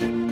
Bye.